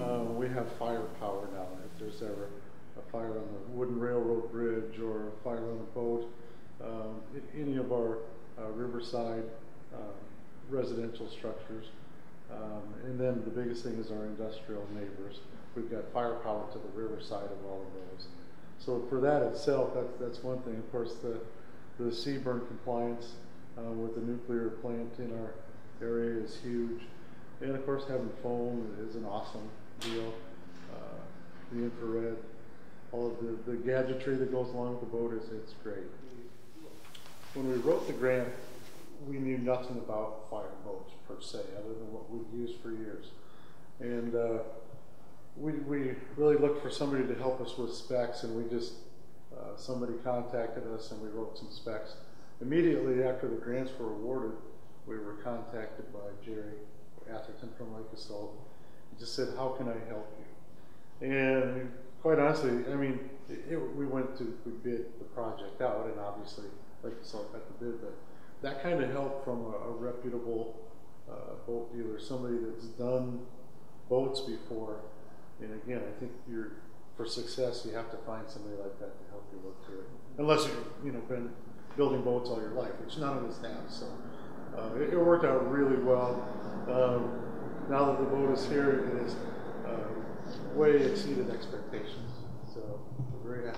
Uh, we have firepower now. If there's ever a fire on the wooden railroad bridge or a fire on a boat, um, any of our uh, riverside um, residential structures. Um, and then the biggest thing is our industrial neighbors. We've got firepower to the riverside of all of those. So for that itself, that's, that's one thing. Of course, the, the CBRN compliance uh, with the nuclear plant in our area is huge. And of course, having foam is an awesome deal. Uh, the infrared, all of the, the gadgetry that goes along with the boat is it's great. When we wrote the grant, we knew nothing about fire boats per se, other than what we've used for years. And uh, we, we really looked for somebody to help us with specs, and we just, uh, somebody contacted us and we wrote some specs. Immediately after the grants were awarded, we were contacted by Jerry Atherton from Lake. He just said, How can I help you? And quite honestly, I mean, it, it, we went to, we bid the project out, and obviously Lake Assault got the bid, but that kind of help from a, a reputable uh, boat dealer, somebody that's done boats before. And again, I think you're for success, you have to find somebody like that to help you look through it. Unless you've you know been building boats all your life, which none of us have. So uh, it, it, worked out really well. Um, now that the vote is here, it has uh, way exceeded expectations. So we're very happy.